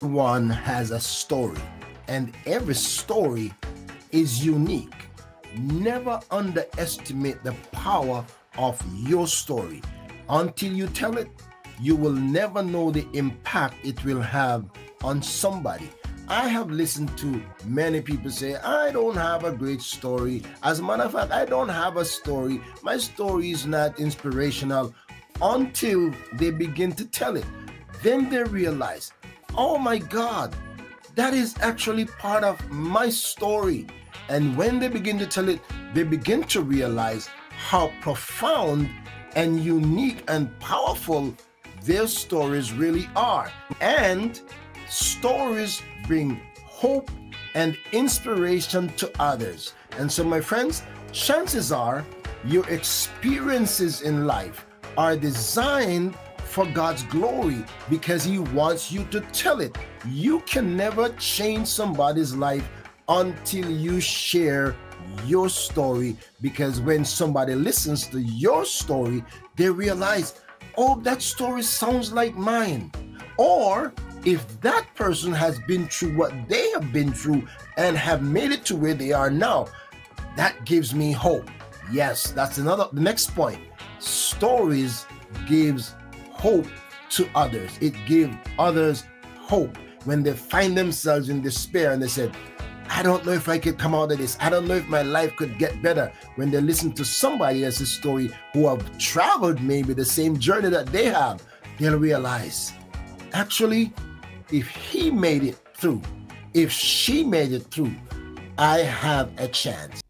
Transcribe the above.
Everyone has a story, and every story is unique. Never underestimate the power of your story. Until you tell it, you will never know the impact it will have on somebody. I have listened to many people say, I don't have a great story. As a matter of fact, I don't have a story. My story is not inspirational until they begin to tell it. Then they realize, oh my God, that is actually part of my story. And when they begin to tell it, they begin to realize how profound and unique and powerful their stories really are. And stories bring hope and inspiration to others. And so, my friends, chances are your experiences in life are designed for God's glory because He wants you to tell it. You can never change somebody's life until you share your story because when somebody listens to your story, they realize, oh, that story sounds like mine. Or if that person has been through what they have been through and have made it to where they are now, that gives me hope. Yes, that's another the next point. Stories gives hope to others. It gives others hope when they find themselves in despair and they said, I don't know if I could come out of this. I don't know if my life could get better. When they listen to somebody else's story who have traveled maybe the same journey that they have, they'll realize actually, if he made it through, if she made it through, I have a chance.